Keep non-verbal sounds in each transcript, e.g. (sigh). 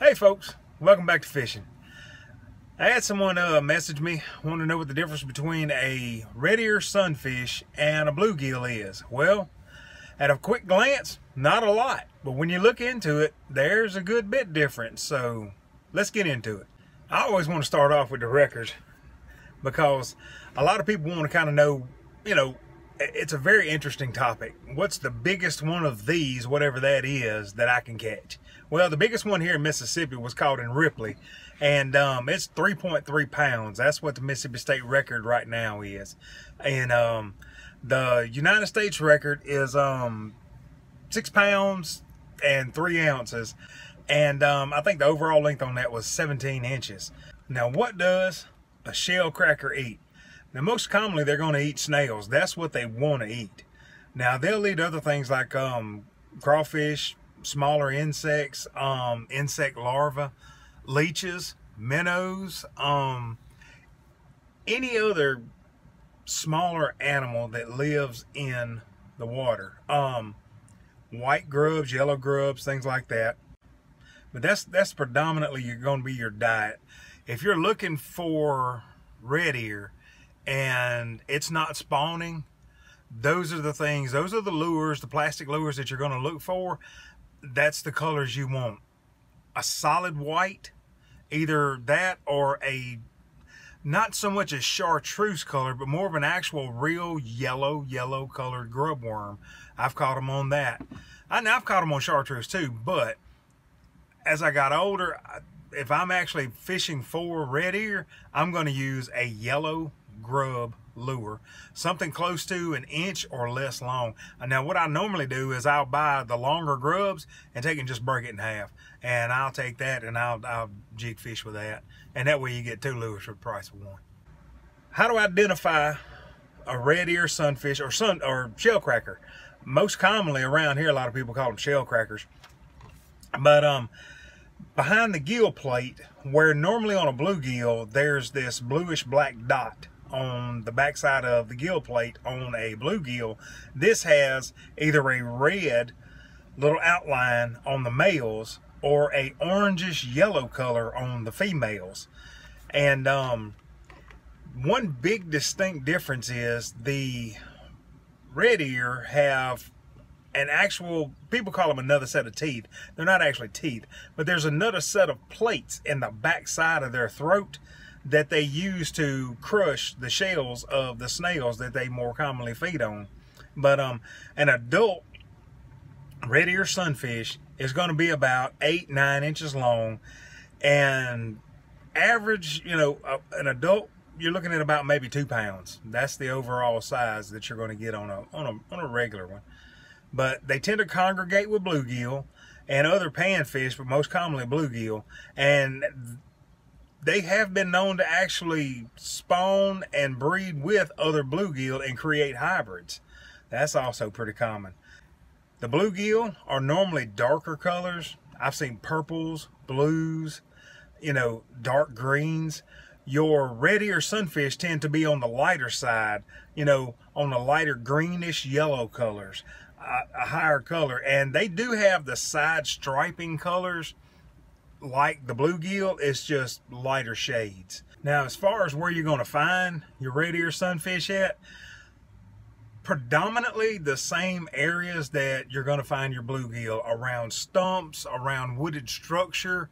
Hey folks, welcome back to fishing. I had someone uh, message me, want to know what the difference between a red ear sunfish and a bluegill is. Well, at a quick glance, not a lot, but when you look into it, there's a good bit difference. So let's get into it. I always want to start off with the records because a lot of people want to kind of know, you know, it's a very interesting topic. What's the biggest one of these, whatever that is, that I can catch? Well, the biggest one here in Mississippi was caught in Ripley, and um, it's 3.3 pounds. That's what the Mississippi State record right now is. And um, the United States record is um, six pounds and three ounces. And um, I think the overall length on that was 17 inches. Now, what does a shell cracker eat? Now, most commonly, they're going to eat snails. That's what they want to eat. Now, they'll eat other things like um, crawfish, smaller insects, um, insect larvae, leeches, minnows, um, any other smaller animal that lives in the water. Um, white grubs, yellow grubs, things like that. But that's that's predominantly you're going to be your diet. If you're looking for red ear, and it's not spawning, those are the things, those are the lures, the plastic lures that you're going to look for. That's the colors you want. A solid white, either that or a, not so much a chartreuse color, but more of an actual real yellow, yellow colored grub worm. I've caught them on that. I know I've caught them on chartreuse too, but as I got older, if I'm actually fishing for red ear, I'm going to use a yellow grub lure, something close to an inch or less long. Now, what I normally do is I'll buy the longer grubs and take and just break it in half. And I'll take that and I'll, I'll jig fish with that. And that way you get two lures for the price of one. How do I identify a red ear sunfish or sun or shell cracker? Most commonly around here, a lot of people call them shell crackers. But um, behind the gill plate, where normally on a bluegill, there's this bluish black dot on the backside of the gill plate on a bluegill. This has either a red little outline on the males or a orangish yellow color on the females. And um, one big distinct difference is the red ear have an actual, people call them another set of teeth. They're not actually teeth, but there's another set of plates in the back side of their throat that they use to crush the shells of the snails that they more commonly feed on. But um, an adult red ear sunfish is going to be about eight, nine inches long. And average, you know, an adult, you're looking at about maybe two pounds. That's the overall size that you're going to get on a, on a, on a regular one. But they tend to congregate with bluegill and other panfish, but most commonly bluegill. And they have been known to actually spawn and breed with other bluegill and create hybrids. That's also pretty common. The bluegill are normally darker colors. I've seen purples, blues, you know, dark greens. Your red ear sunfish tend to be on the lighter side, you know, on the lighter greenish yellow colors, a, a higher color. And they do have the side striping colors like the bluegill, it's just lighter shades. Now, as far as where you're going to find your red ear sunfish at, predominantly the same areas that you're going to find your bluegill around stumps, around wooded structure,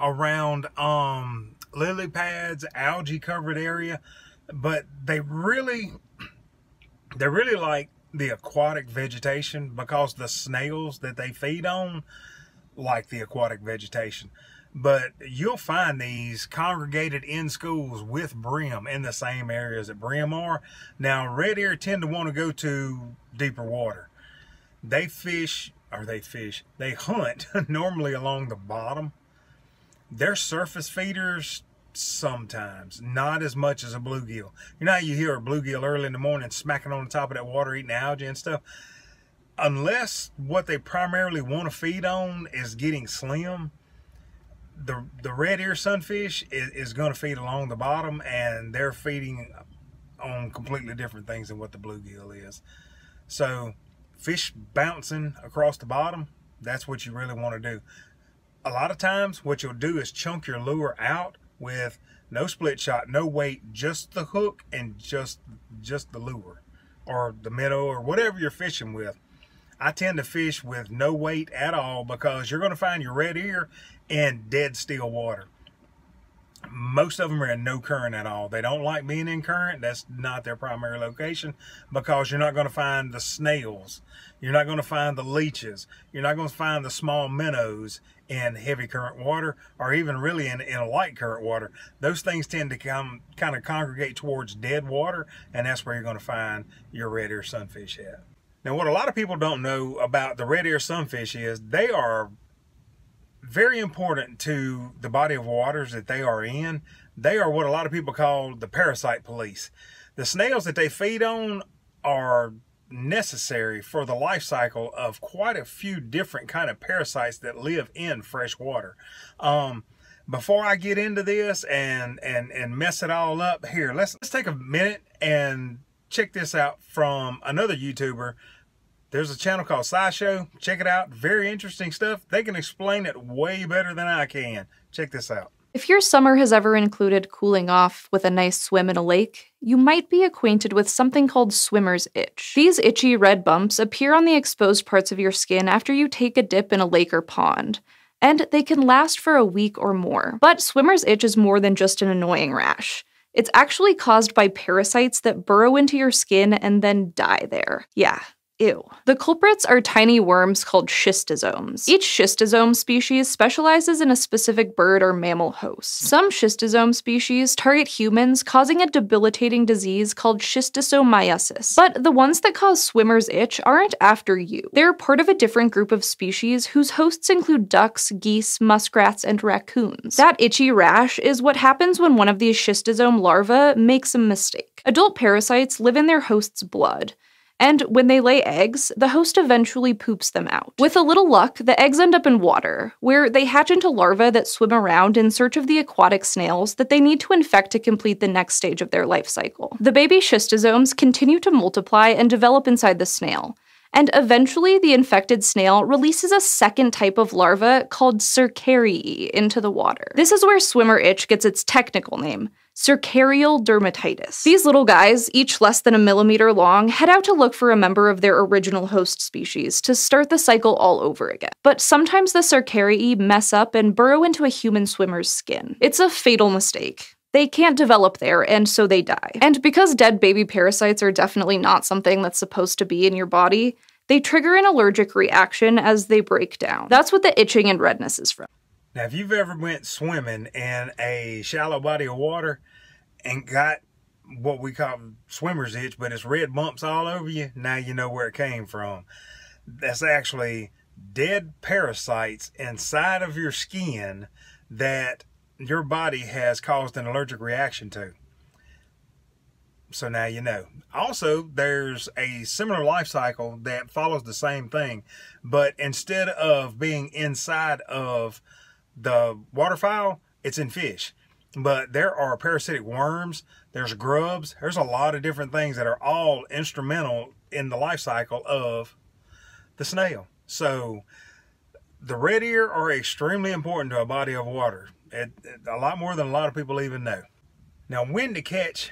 around um, lily pads, algae covered area. But they really, (clears throat) they really like the aquatic vegetation because the snails that they feed on like the aquatic vegetation but you'll find these congregated in schools with brim in the same areas that brim are. Now, red ear tend to want to go to deeper water. They fish, or they fish, they hunt (laughs) normally along the bottom. They're surface feeders sometimes, not as much as a bluegill. You know how you hear a bluegill early in the morning smacking on the top of that water eating algae and stuff? Unless what they primarily want to feed on is getting slim, the the red ear sunfish is, is going to feed along the bottom and they're feeding on completely different things than what the bluegill is so fish bouncing across the bottom that's what you really want to do a lot of times what you'll do is chunk your lure out with no split shot, no weight, just the hook and just just the lure or the minnow or whatever you're fishing with. I tend to fish with no weight at all because you're going to find your red ear in dead still water. Most of them are in no current at all. They don't like being in current. That's not their primary location because you're not going to find the snails. You're not going to find the leeches. You're not going to find the small minnows in heavy current water or even really in, in a light current water. Those things tend to come kind of congregate towards dead water and that's where you're going to find your red ear sunfish at. Now, what a lot of people don't know about the red ear sunfish is they are very important to the body of waters that they are in. They are what a lot of people call the parasite police. The snails that they feed on are necessary for the life cycle of quite a few different kind of parasites that live in fresh water. Um, before I get into this and and and mess it all up, here let's let's take a minute and check this out from another YouTuber. There's a channel called SciShow. Check it out. Very interesting stuff. They can explain it way better than I can. Check this out. If your summer has ever included cooling off with a nice swim in a lake, you might be acquainted with something called swimmer's itch. These itchy red bumps appear on the exposed parts of your skin after you take a dip in a lake or pond, and they can last for a week or more. But swimmer's itch is more than just an annoying rash. It's actually caused by parasites that burrow into your skin and then die there. Yeah, Ew. The culprits are tiny worms called schistosomes. Each schistosome species specializes in a specific bird or mammal host. Some schistosome species target humans, causing a debilitating disease called schistosomiasis. But the ones that cause swimmer's itch aren't after you. They're part of a different group of species whose hosts include ducks, geese, muskrats, and raccoons. That itchy rash is what happens when one of these schistosome larvae makes a mistake. Adult parasites live in their host's blood. And when they lay eggs, the host eventually poops them out. With a little luck, the eggs end up in water, where they hatch into larvae that swim around in search of the aquatic snails that they need to infect to complete the next stage of their life cycle. The baby schistosomes continue to multiply and develop inside the snail, and eventually the infected snail releases a second type of larva called cercariae into the water. This is where swimmer itch gets its technical name, cercarial dermatitis. These little guys, each less than a millimeter long, head out to look for a member of their original host species to start the cycle all over again. But sometimes the cercariae mess up and burrow into a human swimmer's skin. It's a fatal mistake. They can't develop there, and so they die. And because dead baby parasites are definitely not something that's supposed to be in your body, they trigger an allergic reaction as they break down. That's what the itching and redness is from. Now, if you've ever went swimming in a shallow body of water and got what we call swimmer's itch, but it's red bumps all over you, now you know where it came from. That's actually dead parasites inside of your skin that your body has caused an allergic reaction to. So now you know. Also, there's a similar life cycle that follows the same thing, but instead of being inside of the waterfowl, it's in fish. But there are parasitic worms, there's grubs, there's a lot of different things that are all instrumental in the life cycle of the snail. So the red ear are extremely important to a body of water. It, it, a lot more than a lot of people even know. Now, when to catch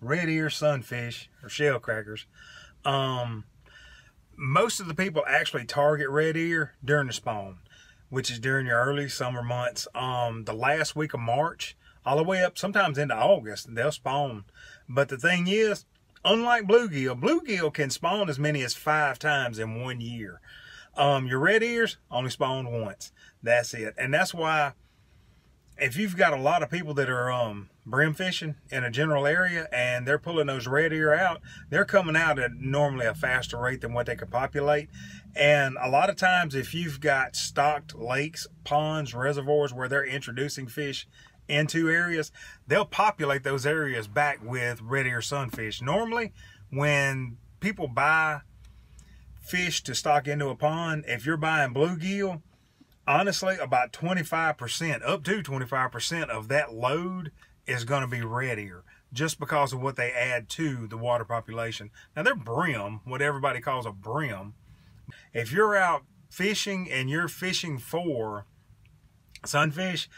red ear sunfish or shell crackers? Um, most of the people actually target red ear during the spawn which is during your early summer months. Um, the last week of March, all the way up sometimes into August, they'll spawn. But the thing is, unlike bluegill, bluegill can spawn as many as five times in one year. Um, your red ears only spawn once. That's it. And that's why if you've got a lot of people that are um, brim fishing in a general area and they're pulling those red ear out, they're coming out at normally a faster rate than what they can populate. And a lot of times, if you've got stocked lakes, ponds, reservoirs where they're introducing fish into areas, they'll populate those areas back with red ear sunfish. Normally, when people buy fish to stock into a pond, if you're buying bluegill, honestly, about 25%, up to 25% of that load is going to be red ear just because of what they add to the water population. Now, they're brim, what everybody calls a brim. If you're out fishing and you're fishing for Sunfish,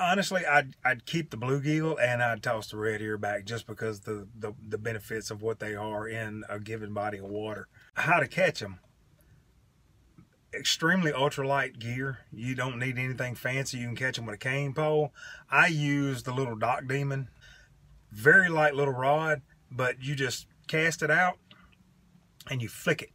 honestly, I'd, I'd keep the bluegill and I'd toss the red ear back just because the, the, the benefits of what they are in a given body of water. How to catch them? Extremely ultralight gear. You don't need anything fancy. You can catch them with a cane pole. I use the little Dock Demon. Very light little rod, but you just cast it out and you flick it.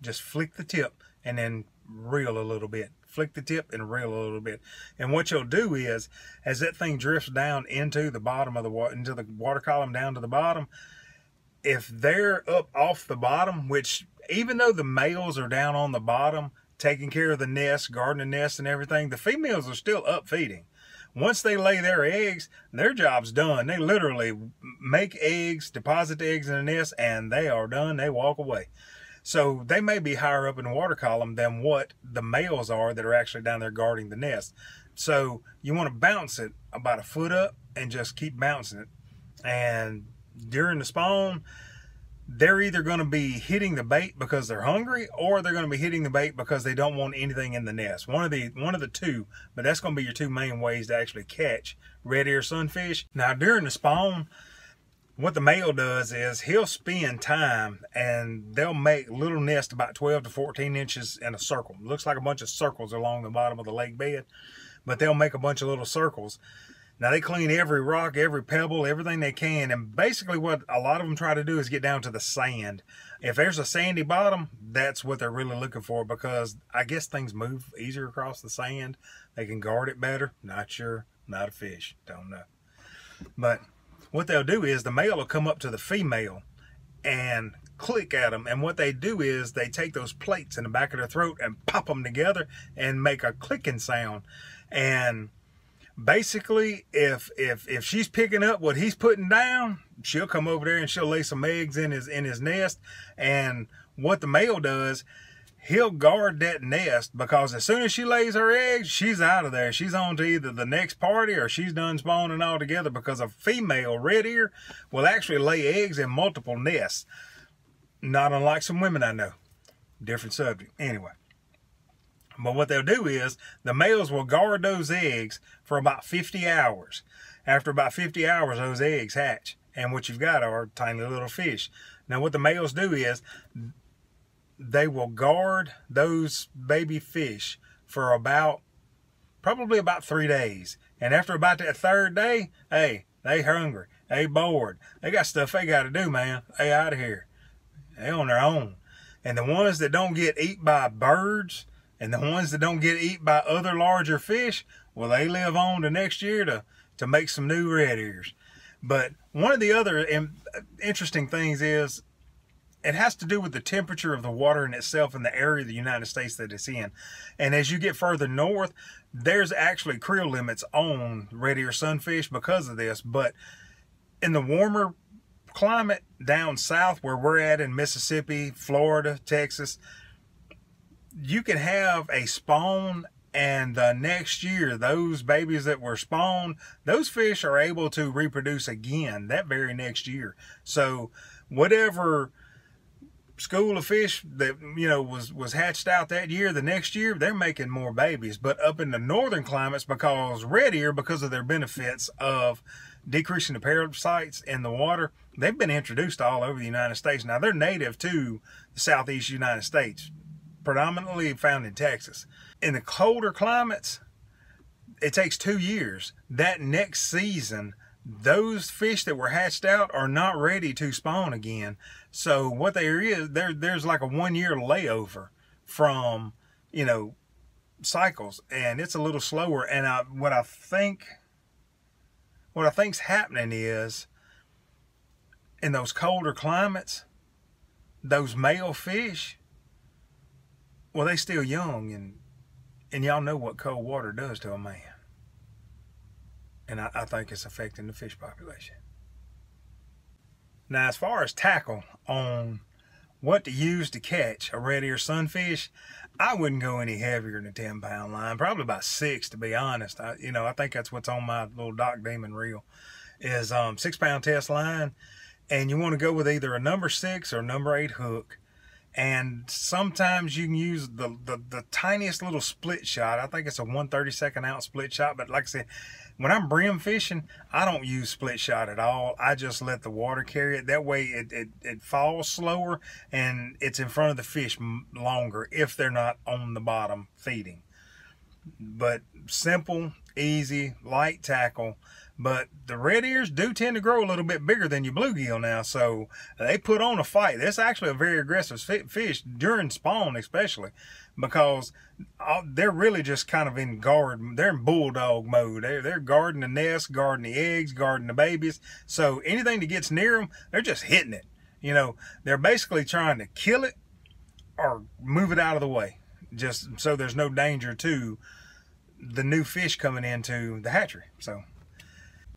Just flick the tip and then reel a little bit flick the tip and reel a little bit. And what you'll do is, as that thing drifts down into the bottom of the water, into the water column down to the bottom, if they're up off the bottom, which even though the males are down on the bottom, taking care of the nest, guarding the nest and everything, the females are still up feeding. Once they lay their eggs, their job's done. They literally make eggs, deposit the eggs in the nest, and they are done. They walk away. So they may be higher up in the water column than what the males are that are actually down there guarding the nest. So you want to bounce it about a foot up and just keep bouncing it. And during the spawn, they're either going to be hitting the bait because they're hungry or they're going to be hitting the bait because they don't want anything in the nest. One of the one of the two, but that's going to be your two main ways to actually catch red ear sunfish. Now during the spawn, what the male does is he'll spend time and they'll make little nests about 12 to 14 inches in a circle. It looks like a bunch of circles along the bottom of the lake bed, but they'll make a bunch of little circles. Now they clean every rock, every pebble, everything they can. And basically what a lot of them try to do is get down to the sand. If there's a sandy bottom, that's what they're really looking for because I guess things move easier across the sand. They can guard it better. Not sure. Not a fish. Don't know. But what they'll do is the male will come up to the female and click at them. And what they do is they take those plates in the back of their throat and pop them together and make a clicking sound. And basically, if if if she's picking up what he's putting down, she'll come over there and she'll lay some eggs in his in his nest. And what the male does he'll guard that nest because as soon as she lays her eggs, she's out of there. She's on to either the next party or she's done spawning altogether because a female red ear will actually lay eggs in multiple nests. Not unlike some women I know. Different subject. Anyway. But what they'll do is the males will guard those eggs for about 50 hours. After about 50 hours, those eggs hatch. And what you've got are tiny little fish. Now, what the males do is they will guard those baby fish for about probably about three days. And after about that third day, hey, they hungry, they bored, they got stuff they got to do, man. They out of here. They on their own. And the ones that don't get eat by birds, and the ones that don't get eaten by other larger fish, well, they live on to next year to to make some new red ears. But one of the other interesting things is it has to do with the temperature of the water in itself in the area of the United States that it's in. And as you get further north, there's actually creel limits on red ear sunfish because of this. But in the warmer climate down south where we're at in Mississippi, Florida, Texas, you can have a spawn and the next year those babies that were spawned those fish are able to reproduce again that very next year. So whatever school of fish that you know was was hatched out that year the next year they're making more babies. But up in the northern climates because red ear because of their benefits of decreasing the parasites in the water they've been introduced all over the united states. Now they're native to the southeast united states predominantly found in texas in the colder climates it takes two years that next season those fish that were hatched out are not ready to spawn again. So what there is, there there's like a one year layover from, you know, cycles, and it's a little slower. And I, what I think, what I think's happening is, in those colder climates, those male fish, well, they still young, and and y'all know what cold water does to a man and I, I think it's affecting the fish population. Now, as far as tackle on what to use to catch a red ear sunfish, I wouldn't go any heavier than a 10 pound line, probably about six to be honest. I, you know, I think that's what's on my little Dock Demon reel is um, six pound test line. And you want to go with either a number six or number eight hook. And sometimes you can use the, the, the tiniest little split shot. I think it's a 132nd ounce split shot, but like I said, when I'm brim fishing, I don't use split shot at all. I just let the water carry it. That way it, it, it falls slower and it's in front of the fish longer if they're not on the bottom feeding. But simple, easy, light tackle. But the red ears do tend to grow a little bit bigger than your bluegill now, so they put on a fight. That's actually a very aggressive fish during spawn, especially because uh, they're really just kind of in guard. They're in bulldog mode. They're, they're guarding the nest, guarding the eggs, guarding the babies. So anything that gets near them, they're just hitting it. You know, they're basically trying to kill it or move it out of the way, just so there's no danger to the new fish coming into the hatchery. So.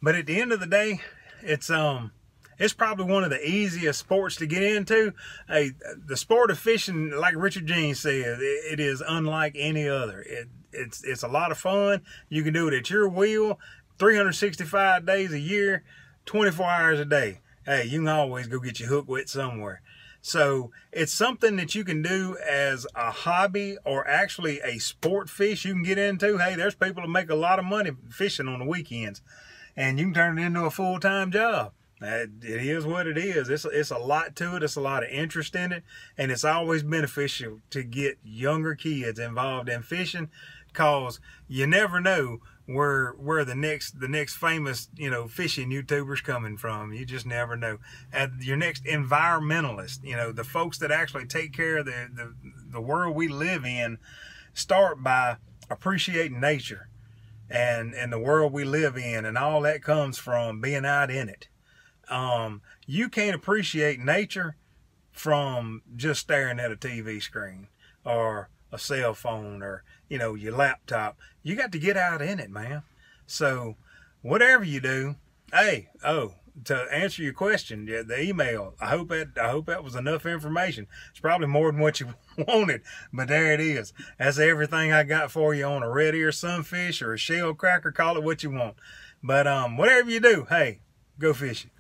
But at the end of the day, it's um it's probably one of the easiest sports to get into. Hey, the sport of fishing, like Richard Jean said, it, it is unlike any other. It, it's it's a lot of fun. You can do it at your will, 365 days a year, 24 hours a day. Hey, you can always go get your hook wet somewhere. So it's something that you can do as a hobby or actually a sport fish you can get into. Hey, there's people that make a lot of money fishing on the weekends and you can turn it into a full-time job. It is what it is. It's, it's a lot to it. It's a lot of interest in it. And it's always beneficial to get younger kids involved in fishing because you never know where where the next the next famous you know fishing YouTubers coming from. You just never know. And your next environmentalist, you know, the folks that actually take care of the the, the world we live in, start by appreciating nature and and the world we live in and all that comes from being out in it um, you can't appreciate nature from just staring at a tv screen or a cell phone or you know your laptop you got to get out in it man so whatever you do hey oh to answer your question, the email. I hope that I hope that was enough information. It's probably more than what you (laughs) wanted, but there it is. That's everything I got for you on a red ear sunfish or a shell cracker. Call it what you want, but um, whatever you do, hey, go fishing.